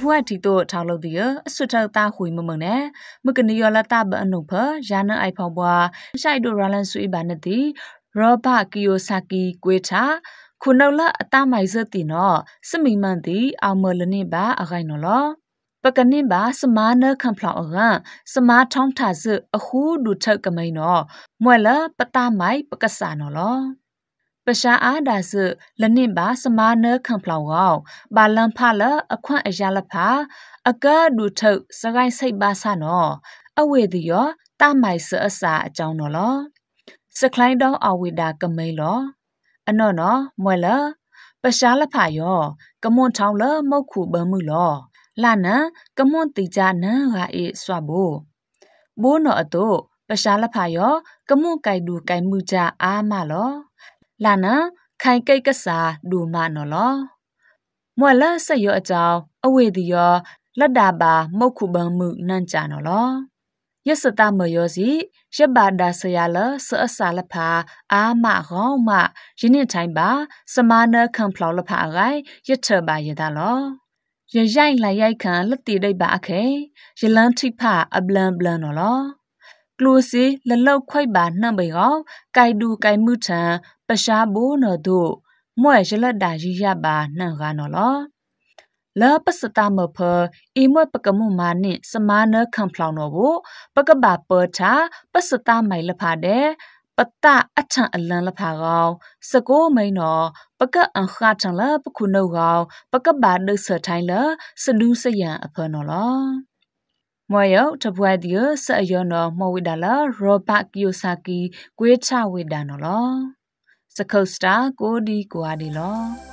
ဖွားတီတော့ထောက်လို့ဒီအစွတ်ထောက်တာခွေမမနဲ့မကနီယောလာတာဘအနုဖယာနအိုင်ဖောင်ဘွားရှိုက်ဒိုရလန်ဆွေဘာနတိရောဘကီယိုဆာကီကွေတာခုနောက်လအတမိုင်စတီနော်စမီမန်တီအောင်မလနေပါအခိုင်နော်လောပကနိဘာစမာနခံဖလောက်အကန်စမာထောင်းထာစအခုဒုထကမိန်နော်မွဲလပတမိုင်ပကဆာနော်လော ပရှာအားဒါစလနစ်ဘာစမာနခံဖလောက်ကောဘာလန်ဖလာအခွန့်အရာလဖာအကဒုထစကိုင်းစိတ်ပါဆာနော်အဝေဒီယောတမိုင်စအစာအကြောင်းနော်လောစကလိုင်းတော့အဝေဒါကမိန်လောအနော်နော်မွဲလပရှာလဖာယောကမွန်ထောင်းလမုတ်ခုဘမှုလောလာနကမွန်တိကြနန်ရာအေဆွာဘိုဘိုးနော်အတော့ပရှာလဖာယောကမွန်ကိုက်ဒူကိုင်မှုကြအာမလော လာနခိုင်ကိတ်ကစားဒူမနော်လောမွဲလဆက်ရောအကြောင်းအဝေဒီယောလက်တာပါမုတ်ခုပန်းမှုနန့်ကြနော်လောယစတမယောစီရဘာဒါဆယာလဆအဆာလဖာအာမရောင်းမယင်းထိုင်ပါစမာနခံဖလောက်လဖာရိုင်ရထပါရတာလောရရိုက်လိုက်ရိုက်ခံလက်တီဒိတ်ပါအခဲရလန်းထိဖအပလန်ပလန်နော်လော ကလူစီလလောက်ခွိုက်ပါနှံ့ပေကောကိုက်ဒူကိုက်မှုထံပရှားဘိုးနော်တို့မွဲ့ရလက်တာရီရပါနှံ့ကားနော်လောလာပစတာမဖအီမွပကမှုမာနိစမာနခံဖလောင်နော်ဘူးပကဘာပတာပစတာမိုင်လဖာတဲ့ပတအထံအလန်လဖာကောင်စကိုမိန်နော်ပကအန်ခါထံလပခုနုကောင်ပကဘာဒုဆထိုင်းလစဒူးစယံအဖနော်လော မွေယောတပွားဒီဆအယောနော်မဝိဒါလာရောဘကီယိုဆာကီကွေးချဝိဒါနော်လောစကုတ်စတာကိုဒီကွာဒီလော